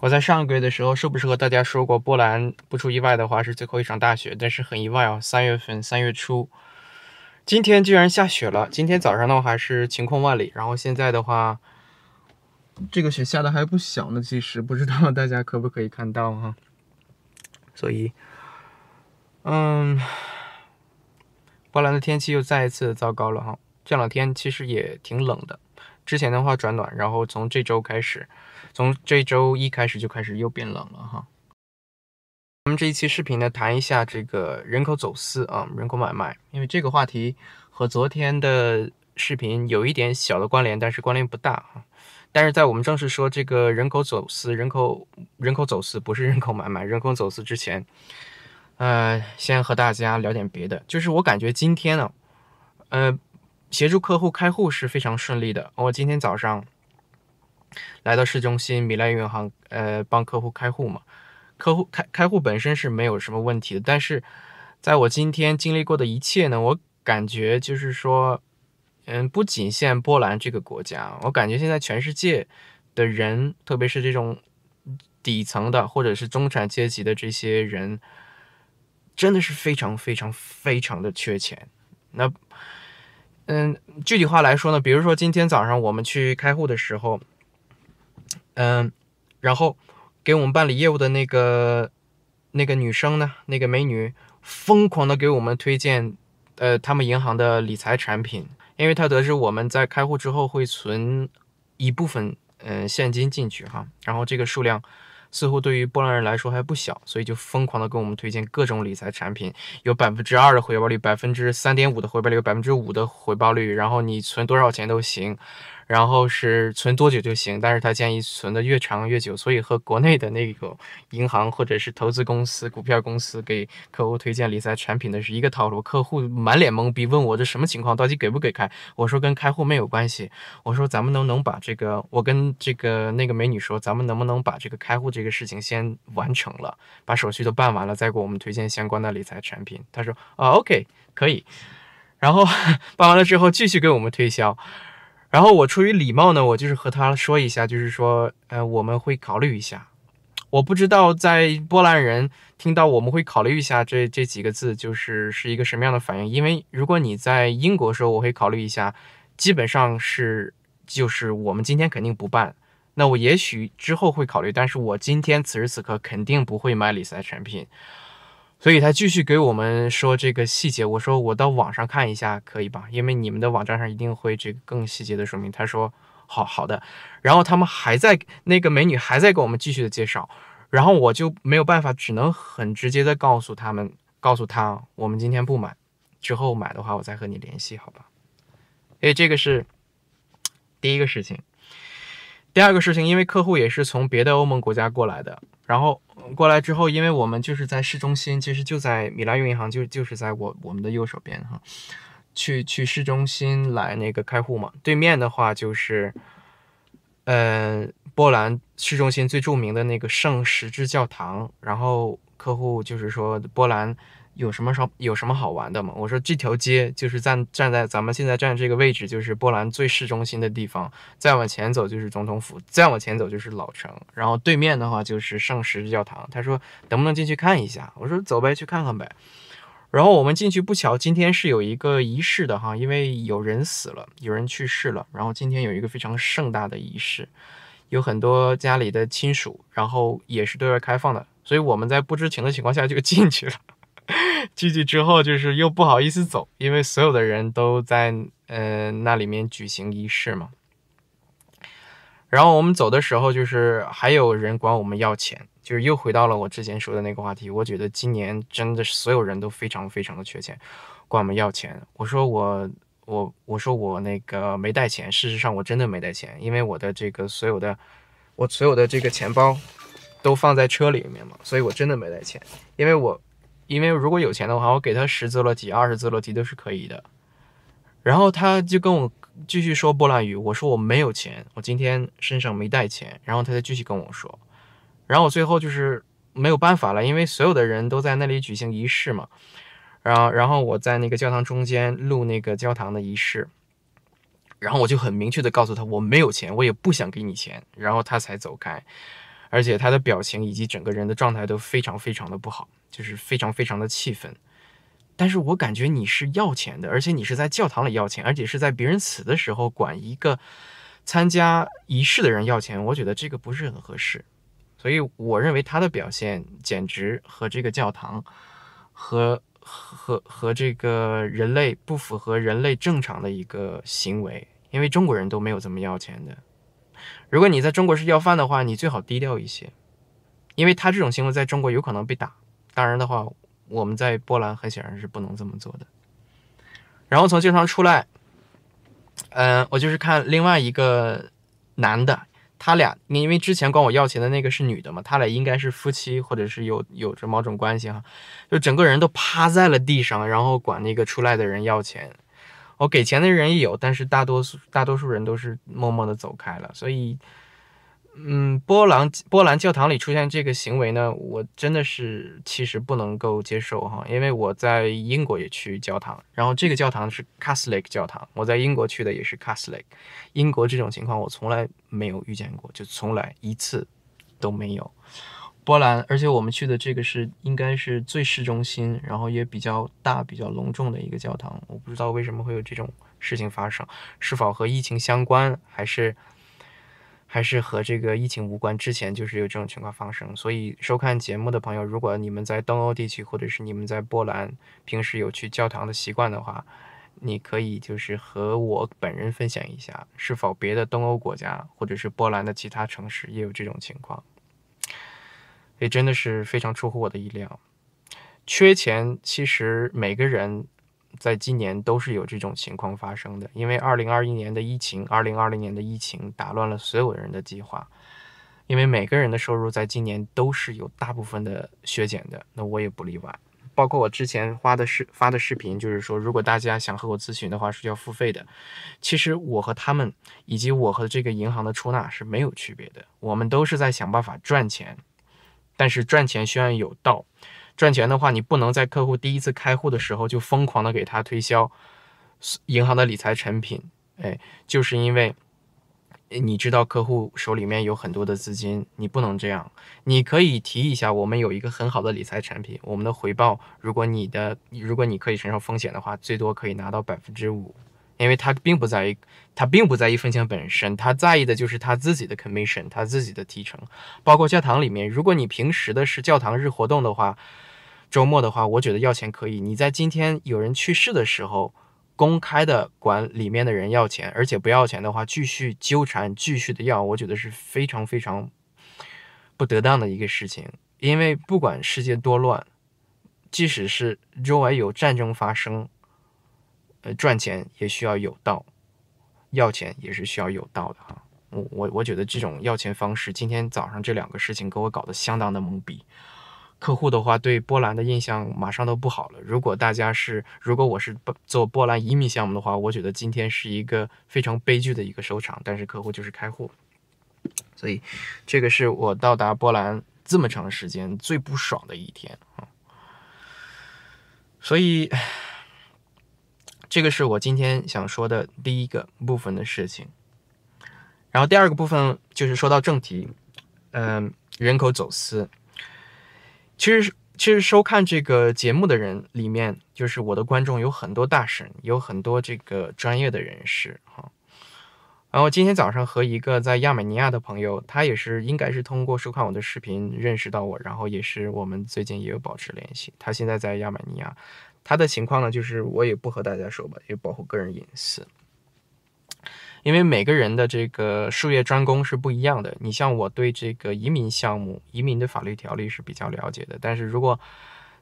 我在上个月的时候是不是和大家说过，波兰不出意外的话是最后一场大雪？但是很意外哦，三月份三月初，今天居然下雪了。今天早上的话还是晴空万里，然后现在的话，这个雪下的还不小呢。其实不知道 大家可不可以看到哈？所以，嗯，波兰的天气又再一次糟糕了哈。这两天其实也挺冷的，之前的话转暖，然后从这周开始。从这周一开始就开始又变冷了哈。我们这一期视频呢，谈一下这个人口走私啊，人口买卖，因为这个话题和昨天的视频有一点小的关联，但是关联不大哈。但是在我们正式说这个人口走私、人口人口走私不是人口买卖、人口走私之前，呃，先和大家聊点别的。就是我感觉今天呢，呃，协助客户开户是非常顺利的。我今天早上。来到市中心米兰银行，呃，帮客户开户嘛。客户开开户本身是没有什么问题的，但是在我今天经历过的一切呢，我感觉就是说，嗯，不仅限波兰这个国家，我感觉现在全世界的人，特别是这种底层的或者是中产阶级的这些人，真的是非常非常非常的缺钱。那，嗯，具体话来说呢，比如说今天早上我们去开户的时候。嗯，然后给我们办理业务的那个那个女生呢，那个美女疯狂的给我们推荐，呃，他们银行的理财产品，因为她得知我们在开户之后会存一部分嗯现金进去哈，然后这个数量似乎对于波兰人来说还不小，所以就疯狂的给我们推荐各种理财产品，有百分之二的回报率，百分之三点五的回报率，百分之五的回报率，然后你存多少钱都行。然后是存多久就行，但是他建议存的越长越久，所以和国内的那个银行或者是投资公司、股票公司给客户推荐理财产品的是一个套路。客户满脸懵逼，问我这什么情况，到底给不给开？我说跟开户没有关系，我说咱们能不能把这个，我跟这个那个美女说，咱们能不能把这个开户这个事情先完成了，把手续都办完了，再给我们推荐相关的理财产品。他说啊，OK，可以。然后 办完了之后，继续给我们推销。然后我出于礼貌呢，我就是和他说一下，就是说，呃，我们会考虑一下。我不知道在波兰人听到我们会考虑一下这这几个字，就是是一个什么样的反应。因为如果你在英国说我会考虑一下，基本上是就是我们今天肯定不办。那我也许之后会考虑，但是我今天此时此刻肯定不会买理财产品。所以他继续给我们说这个细节，我说我到网上看一下可以吧？因为你们的网站上一定会这个更细节的说明。他说好好的，然后他们还在那个美女还在给我们继续的介绍，然后我就没有办法，只能很直接的告诉他们，告诉他我们今天不买，之后买的话我再和你联系，好吧？诶，这个是第一个事情。第二个事情，因为客户也是从别的欧盟国家过来的，然后。过来之后，因为我们就是在市中心，其实就在米拉运银行，就就是在我我们的右手边哈。去去市中心来那个开户嘛，对面的话就是，呃，波兰市中心最著名的那个圣十字教堂。然后客户就是说波兰。有什么好有什么好玩的吗？我说这条街就是站站在咱们现在站这个位置，就是波兰最市中心的地方。再往前走就是总统府，再往前走就是老城。然后对面的话就是圣十字教堂。他说能不能进去看一下？我说走呗，去看看呗。然后我们进去不巧，今天是有一个仪式的哈，因为有人死了，有人去世了。然后今天有一个非常盛大的仪式，有很多家里的亲属，然后也是对外开放的，所以我们在不知情的情况下就进去了。进去之后，就是又不好意思走，因为所有的人都在嗯那里面举行仪式嘛。然后我们走的时候，就是还有人管我们要钱，就是又回到了我之前说的那个话题。我觉得今年真的所有人都非常非常的缺钱，管我们要钱。我说我我我说我那个没带钱，事实上我真的没带钱，因为我的这个所有的我所有的这个钱包都放在车里面嘛，所以我真的没带钱，因为我。因为如果有钱的话，我给他十字落体、二十字落体都是可以的。然后他就跟我继续说波兰语，我说我没有钱，我今天身上没带钱。然后他再继续跟我说，然后我最后就是没有办法了，因为所有的人都在那里举行仪式嘛。然后，然后我在那个教堂中间录那个教堂的仪式，然后我就很明确的告诉他我没有钱，我也不想给你钱，然后他才走开。而且他的表情以及整个人的状态都非常非常的不好，就是非常非常的气愤。但是我感觉你是要钱的，而且你是在教堂里要钱，而且是在别人死的时候管一个参加仪式的人要钱，我觉得这个不是很合适。所以我认为他的表现简直和这个教堂和和和这个人类不符合人类正常的一个行为，因为中国人都没有这么要钱的。如果你在中国是要饭的话，你最好低调一些，因为他这种行为在中国有可能被打。当然的话，我们在波兰很显然是不能这么做的。然后从教堂出来，嗯，我就是看另外一个男的。他俩，因为之前管我要钱的那个是女的嘛，他俩应该是夫妻，或者是有有着某种关系哈，就整个人都趴在了地上，然后管那个出来的人要钱。我给钱的人也有，但是大多数大多数人都是默默的走开了，所以。嗯，波兰波兰教堂里出现这个行为呢，我真的是其实不能够接受哈，因为我在英国也去教堂，然后这个教堂是 Catholic 教堂，我在英国去的也是 Catholic，英国这种情况我从来没有遇见过，就从来一次都没有。波兰，而且我们去的这个是应该是最市中心，然后也比较大、比较隆重的一个教堂，我不知道为什么会有这种事情发生，是否和疫情相关，还是？还是和这个疫情无关，之前就是有这种情况发生。所以收看节目的朋友，如果你们在东欧地区，或者是你们在波兰，平时有去教堂的习惯的话，你可以就是和我本人分享一下，是否别的东欧国家或者是波兰的其他城市也有这种情况。也真的是非常出乎我的意料。缺钱，其实每个人。在今年都是有这种情况发生的，因为二零二一年的疫情，二零二零年的疫情打乱了所有人的计划，因为每个人的收入在今年都是有大部分的削减的，那我也不例外。包括我之前发的视发的视频，就是说，如果大家想和我咨询的话是要付费的。其实我和他们以及我和这个银行的出纳是没有区别的，我们都是在想办法赚钱，但是赚钱需要有道。赚钱的话，你不能在客户第一次开户的时候就疯狂的给他推销银行的理财产品，哎，就是因为你知道客户手里面有很多的资金，你不能这样。你可以提一下，我们有一个很好的理财产品，我们的回报，如果你的如果你可以承受风险的话，最多可以拿到百分之五。因为他并不在意，他并不在意分享本身，他在意的就是他自己的 commission，他自己的提成。包括教堂里面，如果你平时的是教堂日活动的话，周末的话，我觉得要钱可以。你在今天有人去世的时候，公开的管里面的人要钱，而且不要钱的话，继续纠缠，继续的要，我觉得是非常非常不得当的一个事情。因为不管世界多乱，即使是周围有战争发生。呃，赚钱也需要有道，要钱也是需要有道的哈。我我我觉得这种要钱方式，今天早上这两个事情给我搞得相当的懵逼。客户的话对波兰的印象马上都不好了。如果大家是，如果我是做波兰移民项目的话，我觉得今天是一个非常悲剧的一个收场。但是客户就是开户，所以这个是我到达波兰这么长时间最不爽的一天啊。所以。这个是我今天想说的第一个部分的事情，然后第二个部分就是说到正题，嗯，人口走私。其实，其实收看这个节目的人里面，就是我的观众有很多大神，有很多这个专业的人士哈。然后今天早上和一个在亚美尼亚的朋友，他也是应该是通过收看我的视频认识到我，然后也是我们最近也有保持联系。他现在在亚美尼亚。他的情况呢，就是我也不和大家说吧，也保护个人隐私。因为每个人的这个术业专攻是不一样的。你像我对这个移民项目、移民的法律条例是比较了解的，但是如果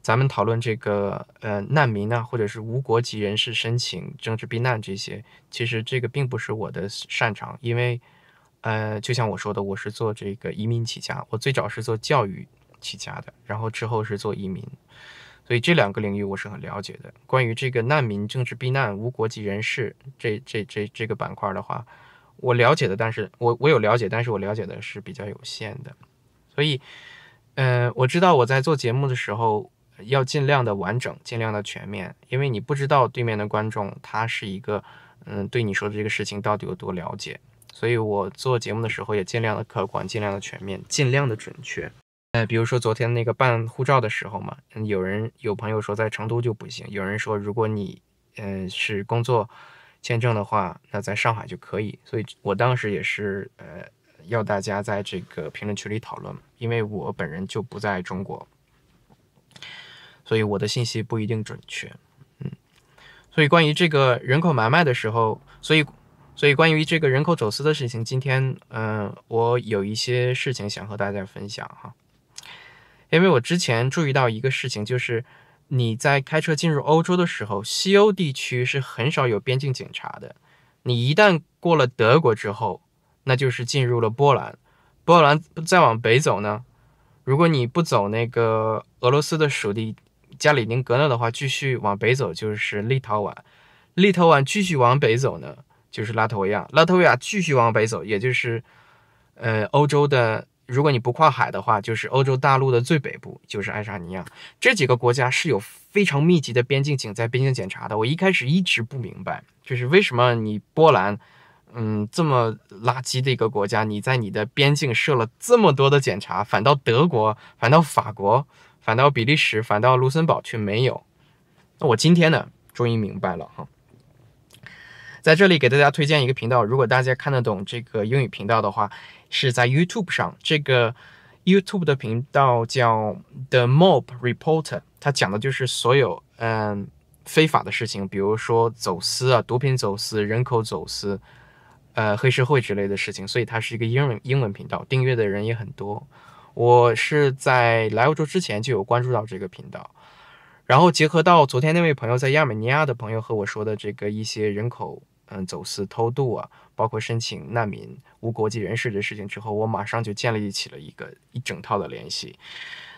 咱们讨论这个呃难民啊，或者是无国籍人士申请政治避难这些，其实这个并不是我的擅长。因为呃，就像我说的，我是做这个移民起家，我最早是做教育起家的，然后之后是做移民。所以这两个领域我是很了解的。关于这个难民、政治避难、无国籍人士这这这这个板块的话，我了解的，但是我我有了解，但是我了解的是比较有限的。所以，嗯，我知道我在做节目的时候要尽量的完整，尽量的全面，因为你不知道对面的观众他是一个，嗯，对你说的这个事情到底有多了解。所以我做节目的时候也尽量的客观，尽量的全面，尽量的准确。呃，比如说昨天那个办护照的时候嘛，有人有朋友说在成都就不行，有人说如果你嗯是工作签证的话，那在上海就可以。所以我当时也是呃要大家在这个评论区里讨论，因为我本人就不在中国，所以我的信息不一定准确。嗯，所以关于这个人口买卖的时候，所以。所以，关于这个人口走私的事情，今天，嗯，我有一些事情想和大家分享哈。因为我之前注意到一个事情，就是你在开车进入欧洲的时候，西欧地区是很少有边境警察的。你一旦过了德国之后，那就是进入了波兰。波兰再往北走呢，如果你不走那个俄罗斯的属地加里宁格勒的话，继续往北走就是立陶宛。立陶宛继续往北走呢？就是拉脱维亚，拉脱维亚继续往北走，也就是，呃，欧洲的，如果你不跨海的话，就是欧洲大陆的最北部，就是爱沙尼亚。这几个国家是有非常密集的边境警在边境检查的。我一开始一直不明白，就是为什么你波兰，嗯，这么垃圾的一个国家，你在你的边境设了这么多的检查，反倒德国、反倒法国、反倒比利时、反倒卢森堡却没有。那我今天呢，终于明白了哈。在这里给大家推荐一个频道，如果大家看得懂这个英语频道的话，是在 YouTube 上。这个 YouTube 的频道叫 The Mob Reporter，它讲的就是所有嗯非法的事情，比如说走私啊、毒品走私、人口走私、呃黑社会之类的事情。所以它是一个英文英文频道，订阅的人也很多。我是在来欧洲之前就有关注到这个频道，然后结合到昨天那位朋友在亚美尼亚的朋友和我说的这个一些人口。嗯，走私、偷渡啊，包括申请难民、无国籍人士的事情之后，我马上就建立起了一个一整套的联系。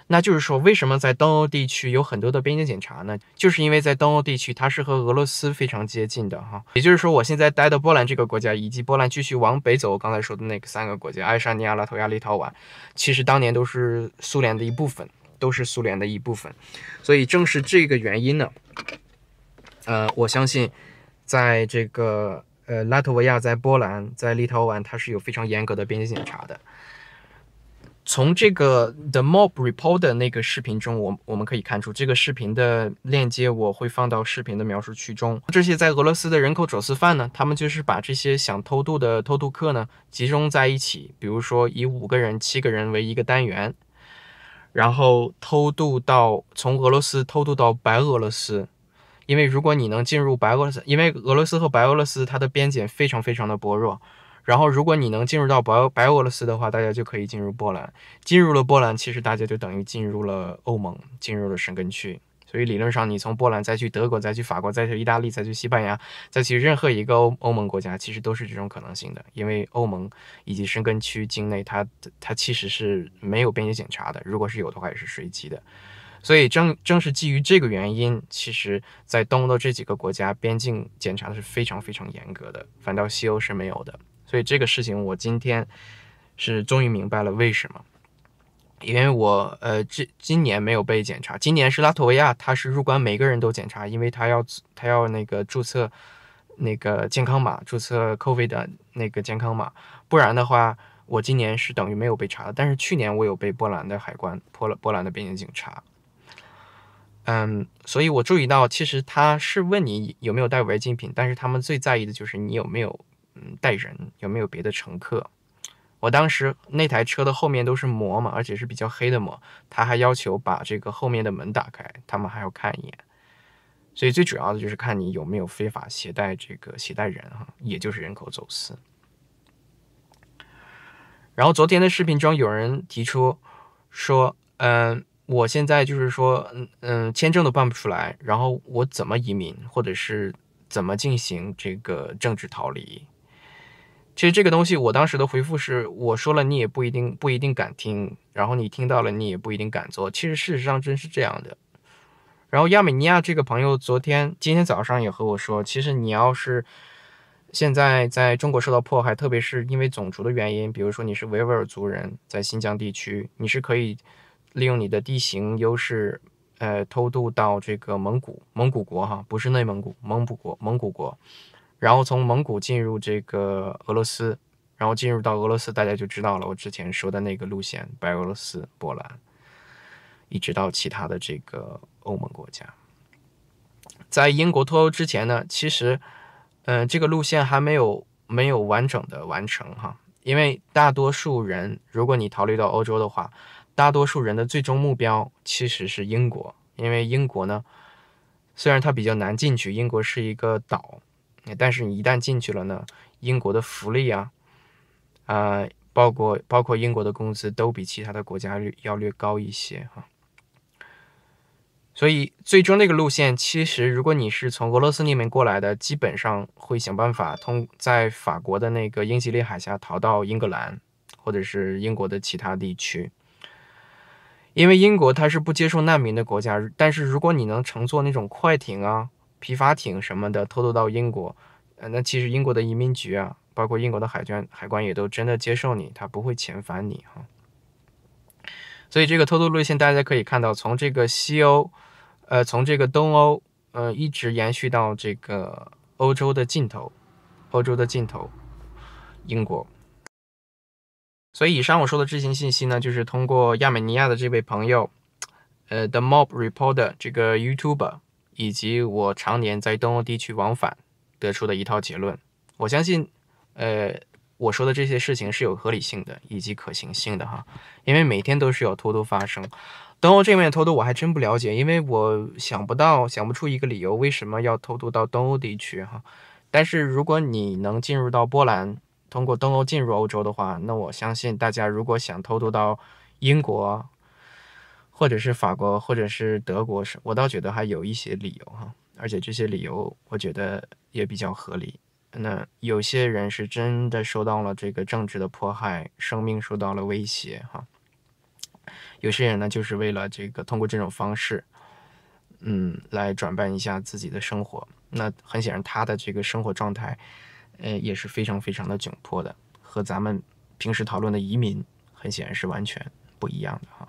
那就是说，为什么在东欧地区有很多的边境检查呢？就是因为在东欧地区，它是和俄罗斯非常接近的哈。也就是说，我现在待的波兰这个国家，以及波兰继续往北走，刚才说的那个三个国家——爱沙尼亚、拉脱维亚、立陶宛，其实当年都是苏联的一部分，都是苏联的一部分。所以正是这个原因呢，呃，我相信。在这个呃，拉脱维亚、在波兰、在立陶宛，它是有非常严格的边境检查的。从这个 The Mob Report 的那个视频中，我我们可以看出，这个视频的链接我会放到视频的描述区中。这些在俄罗斯的人口走私犯呢，他们就是把这些想偷渡的偷渡客呢集中在一起，比如说以五个人、七个人为一个单元，然后偷渡到从俄罗斯偷渡到白俄罗斯。因为如果你能进入白俄罗斯，因为俄罗斯和白俄罗斯它的边检非常非常的薄弱，然后如果你能进入到白白俄罗斯的话，大家就可以进入波兰。进入了波兰，其实大家就等于进入了欧盟，进入了申根区。所以理论上，你从波兰再去德国，再去法国，再去意大利，再去西班牙，再去任何一个欧欧盟国家，其实都是这种可能性的。因为欧盟以及申根区境内，它它其实是没有边界检查的，如果是有的话，也是随机的。所以正正是基于这个原因，其实，在东欧的这几个国家边境检查是非常非常严格的，反倒西欧是没有的。所以这个事情我今天是终于明白了为什么，因为我呃这今年没有被检查，今年是拉脱维亚，他是入关每个人都检查，因为他要他要那个注册那个健康码，注册 COVID 的那个健康码，不然的话，我今年是等于没有被查的。但是去年我有被波兰的海关、波兰波兰的边境警察。嗯，所以我注意到，其实他是问你有没有带违禁品，但是他们最在意的就是你有没有嗯带人，有没有别的乘客。我当时那台车的后面都是膜嘛，而且是比较黑的膜，他还要求把这个后面的门打开，他们还要看一眼。所以最主要的就是看你有没有非法携带这个携带人哈，也就是人口走私。然后昨天的视频中有人提出说，嗯。我现在就是说，嗯嗯，签证都办不出来，然后我怎么移民，或者是怎么进行这个政治逃离？其实这个东西，我当时的回复是，我说了你也不一定不一定敢听，然后你听到了你也不一定敢做。其实事实上真是这样的。然后亚美尼亚这个朋友昨天今天早上也和我说，其实你要是现在在中国受到迫害，特别是因为种族的原因，比如说你是维吾尔族人，在新疆地区，你是可以。利用你的地形优势，呃，偷渡到这个蒙古蒙古国哈，不是内蒙古蒙古国蒙古国，然后从蒙古进入这个俄罗斯，然后进入到俄罗斯，大家就知道了。我之前说的那个路线，白俄罗斯、波兰，一直到其他的这个欧盟国家。在英国脱欧之前呢，其实，嗯，这个路线还没有没有完整的完成哈，因为大多数人，如果你逃离到欧洲的话，大多数人的最终目标其实是英国，因为英国呢，虽然它比较难进去，英国是一个岛，但是你一旦进去了呢，英国的福利啊，啊，包括包括英国的工资都比其他的国家略要略高一些哈。所以，最终那个路线，其实如果你是从俄罗斯那边过来的，基本上会想办法通在法国的那个英吉利海峡逃到英格兰，或者是英国的其他地区。因为英国它是不接受难民的国家，但是如果你能乘坐那种快艇啊、皮筏艇什么的偷渡到英国，呃，那其实英国的移民局啊，包括英国的海关海关也都真的接受你，他不会遣返你哈。所以这个偷渡路线大家可以看到，从这个西欧。呃，从这个东欧，呃，一直延续到这个欧洲的尽头，欧洲的尽头，英国。所以以上我说的这些信息呢，就是通过亚美尼亚的这位朋友，呃，The Mob Reporter 这个 YouTuber，以及我常年在东欧地区往返得出的一套结论。我相信，呃，我说的这些事情是有合理性的以及可行性的哈，因为每天都是有偷渡发生。东欧这面偷渡我还真不了解，因为我想不到、想不出一个理由为什么要偷渡到东欧地区哈。但是如果你能进入到波兰，通过东欧进入欧洲的话，那我相信大家如果想偷渡到英国，或者是法国，或者是德国，是我倒觉得还有一些理由哈，而且这些理由我觉得也比较合理。那有些人是真的受到了这个政治的迫害，生命受到了威胁哈。有些人呢，就是为了这个通过这种方式，嗯，来转办一下自己的生活。那很显然，他的这个生活状态，呃，也是非常非常的窘迫的，和咱们平时讨论的移民，很显然是完全不一样的哈。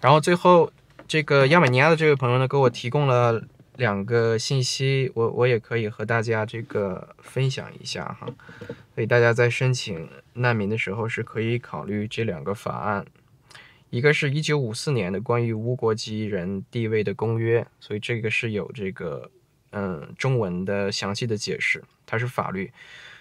然后最后，这个亚美尼亚的这位朋友呢，给我提供了两个信息，我我也可以和大家这个分享一下哈。所以大家在申请难民的时候是可以考虑这两个法案，一个是一九五四年的关于无国籍人地位的公约，所以这个是有这个嗯中文的详细的解释，它是法律，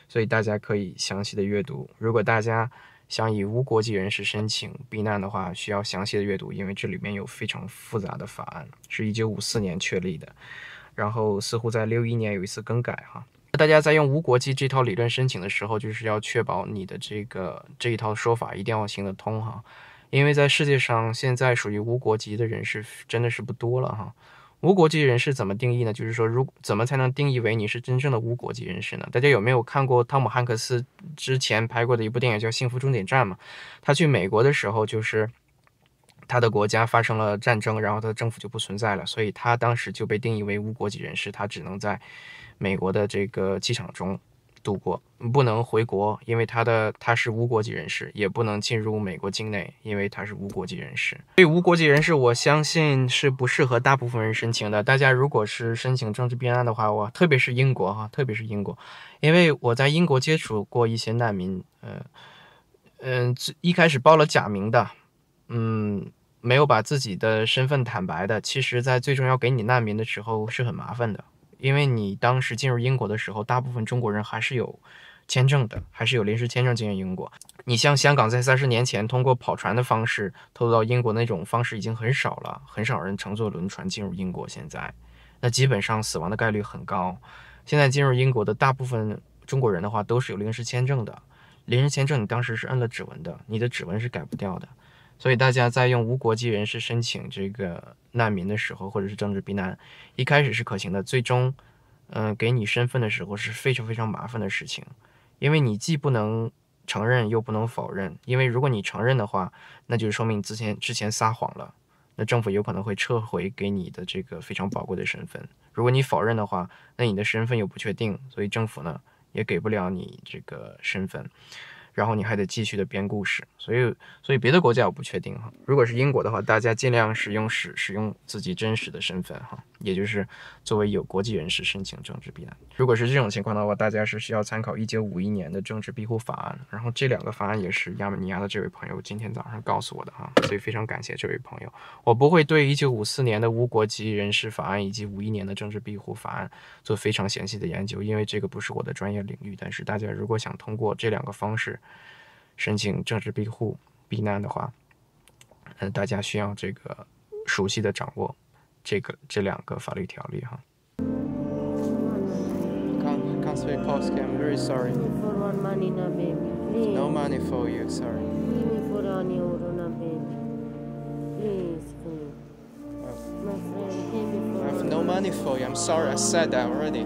所以大家可以详细的阅读。如果大家想以无国籍人士申请避难的话，需要详细的阅读，因为这里面有非常复杂的法案，是一九五四年确立的，然后似乎在六一年有一次更改哈。大家在用无国籍这套理论申请的时候，就是要确保你的这个这一套说法一定要行得通哈，因为在世界上现在属于无国籍的人士真的是不多了哈。无国籍人士怎么定义呢？就是说，如怎么才能定义为你是真正的无国籍人士呢？大家有没有看过汤姆汉克斯之前拍过的一部电影叫《幸福终点站》嘛？他去美国的时候，就是他的国家发生了战争，然后他的政府就不存在了，所以他当时就被定义为无国籍人士，他只能在。美国的这个机场中度过，不能回国，因为他的他是无国籍人士，也不能进入美国境内，因为他是无国籍人士。所以无国籍人士，我相信是不适合大部分人申请的。大家如果是申请政治避难的话，我特别是英国哈，特别是英国，因为我在英国接触过一些难民，嗯嗯，一开始报了假名的，嗯，没有把自己的身份坦白的，其实在最终要给你难民的时候是很麻烦的。因为你当时进入英国的时候，大部分中国人还是有签证的，还是有临时签证进入英国。你像香港在三十年前通过跑船的方式偷渡到英国那种方式已经很少了，很少人乘坐轮船进入英国。现在，那基本上死亡的概率很高。现在进入英国的大部分中国人的话，都是有临时签证的。临时签证你当时是摁了指纹的，你的指纹是改不掉的。所以大家在用无国籍人士申请这个难民的时候，或者是政治避难，一开始是可行的，最终，嗯，给你身份的时候是非常非常麻烦的事情，因为你既不能承认又不能否认，因为如果你承认的话，那就说明你之前之前撒谎了，那政府有可能会撤回给你的这个非常宝贵的身份；如果你否认的话，那你的身份又不确定，所以政府呢也给不了你这个身份。然后你还得继续的编故事，所以所以别的国家我不确定哈。如果是英国的话，大家尽量使用使使用自己真实的身份哈，也就是作为有国际人士申请政治避难。如果是这种情况的话，大家是需要参考一九五一年的政治庇护法案。然后这两个法案也是亚美尼亚的这位朋友今天早上告诉我的哈，所以非常感谢这位朋友。我不会对一九五四年的无国籍人士法案以及五一年的政治庇护法案做非常详细的研究，因为这个不是我的专业领域。但是大家如果想通过这两个方式，申请政治庇护、避难的话，嗯，大家需要这个熟悉的掌握这个这两个法律条例哈。Can't can't speak Polish. I'm very sorry. For one money, na baby. Please. No money for you. Sorry. Give me for one euro, na baby. Please, please. My friend, give me for I have one no money for you. I'm sorry. I said that already.